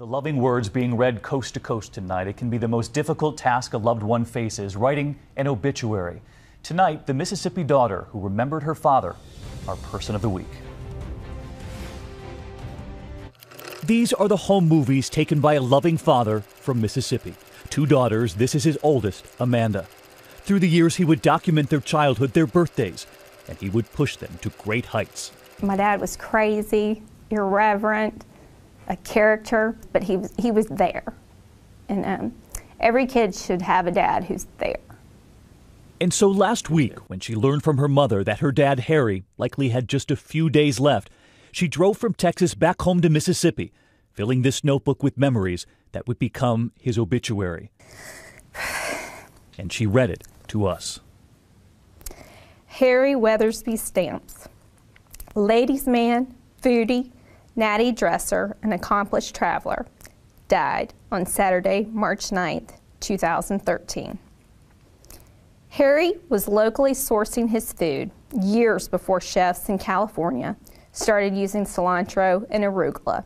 The loving words being read coast to coast tonight. It can be the most difficult task a loved one faces writing an obituary. Tonight, the Mississippi daughter who remembered her father, our person of the week. These are the home movies taken by a loving father from Mississippi. Two daughters, this is his oldest, Amanda. Through the years, he would document their childhood, their birthdays, and he would push them to great heights. My dad was crazy, irreverent, a character, but he was, he was there. And um, every kid should have a dad who's there. And so last week, when she learned from her mother that her dad, Harry, likely had just a few days left, she drove from Texas back home to Mississippi, filling this notebook with memories that would become his obituary. And she read it to us. Harry Weathersby Stamps, ladies' man, foodie, natty dresser, an accomplished traveler, died on Saturday, March 9, 2013. Harry was locally sourcing his food years before chefs in California started using cilantro and arugula,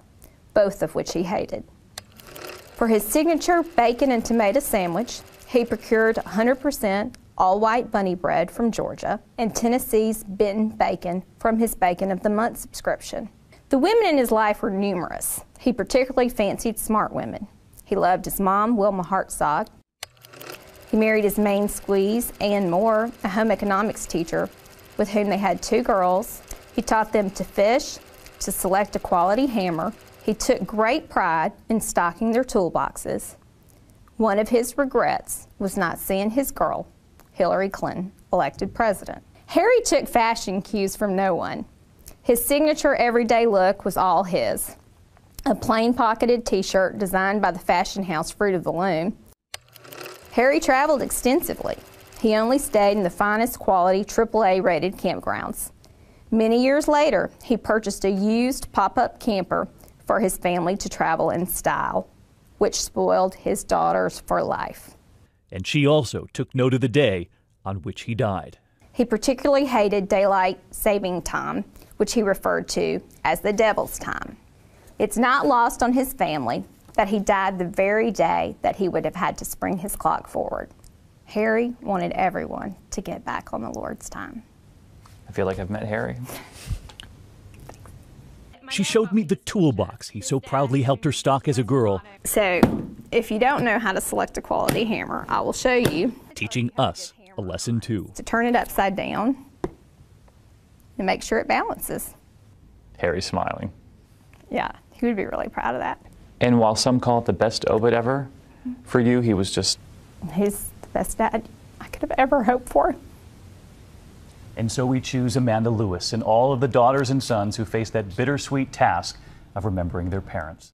both of which he hated. For his signature bacon and tomato sandwich, he procured 100% all white bunny bread from Georgia and Tennessee's Benton bacon from his Bacon of the Month subscription. The women in his life were numerous. He particularly fancied smart women. He loved his mom, Wilma Hartzog. He married his main squeeze, Ann Moore, a home economics teacher, with whom they had two girls. He taught them to fish, to select a quality hammer. He took great pride in stocking their toolboxes. One of his regrets was not seeing his girl, Hillary Clinton, elected president. Harry took fashion cues from no one. His signature everyday look was all his. A plain pocketed t-shirt designed by the fashion house Fruit of the Loom. Harry traveled extensively. He only stayed in the finest quality AAA rated campgrounds. Many years later, he purchased a used pop-up camper for his family to travel in style, which spoiled his daughters for life. And she also took note of the day on which he died. He particularly hated daylight saving time which he referred to as the devil's time. It's not lost on his family that he died the very day that he would have had to spring his clock forward. Harry wanted everyone to get back on the Lord's time. I feel like I've met Harry. She showed me the toolbox he so proudly helped her stock as a girl. So, if you don't know how to select a quality hammer, I will show you. Teaching us a lesson too. To turn it upside down and make sure it balances. Harry's smiling. Yeah, he would be really proud of that. And while some call it the best obit ever, for you, he was just. He's the best dad I could have ever hoped for. And so we choose Amanda Lewis and all of the daughters and sons who face that bittersweet task of remembering their parents.